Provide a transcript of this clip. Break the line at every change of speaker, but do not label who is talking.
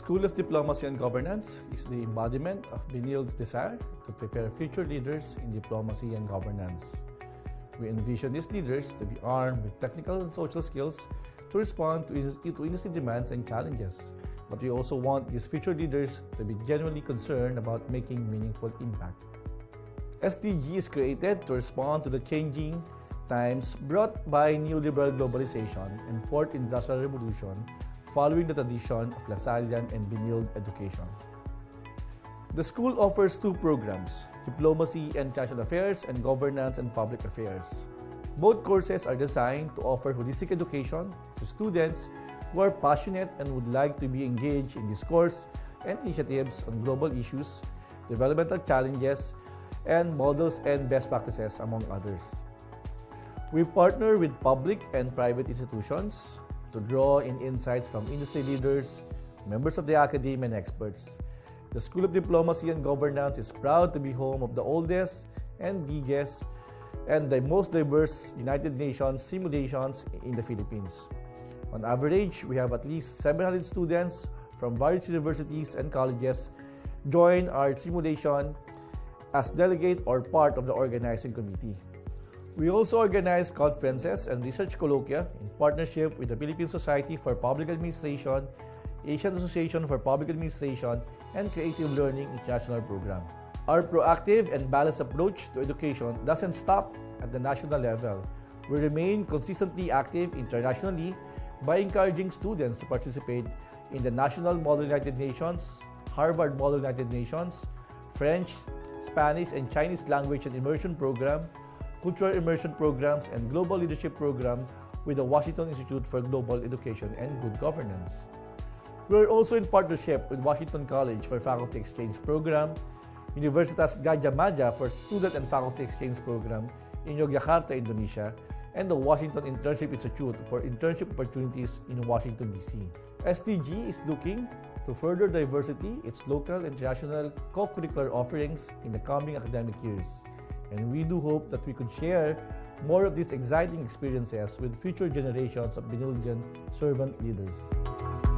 School of Diplomacy and Governance is the embodiment of Benilde's desire to prepare future leaders in diplomacy and governance. We envision these leaders to be armed with technical and social skills to respond to, to industry demands and challenges. But we also want these future leaders to be genuinely concerned about making meaningful impact. SDG is created to respond to the changing times brought by neoliberal globalization and fourth industrial revolution following the tradition of Lasallian and Benilde education. The school offers two programs, Diplomacy and International Affairs and Governance and Public Affairs. Both courses are designed to offer holistic education to students who are passionate and would like to be engaged in discourse and initiatives on global issues, developmental challenges, and models and best practices, among others. We partner with public and private institutions, to draw in insights from industry leaders, members of the academy, and experts. The School of Diplomacy and Governance is proud to be home of the oldest and biggest and the most diverse United Nations simulations in the Philippines. On average, we have at least 700 students from various universities and colleges join our simulation as delegate or part of the organizing committee. We also organize conferences and research colloquia in partnership with the Philippine Society for Public Administration, Asian Association for Public Administration, and Creative Learning International Program. Our proactive and balanced approach to education doesn't stop at the national level. We remain consistently active internationally by encouraging students to participate in the National Model United Nations, Harvard Model United Nations, French, Spanish, and Chinese language and immersion program, cultural immersion programs, and global leadership program with the Washington Institute for Global Education and Good Governance. We are also in partnership with Washington College for Faculty Exchange Program, Universitas Gadjah Mada for Student and Faculty Exchange Program in Yogyakarta, Indonesia, and the Washington Internship Institute for internship opportunities in Washington, D.C. SDG is looking to further diversity its local and international co-curricular offerings in the coming academic years and we do hope that we could share more of these exciting experiences with future generations of Benildean servant leaders.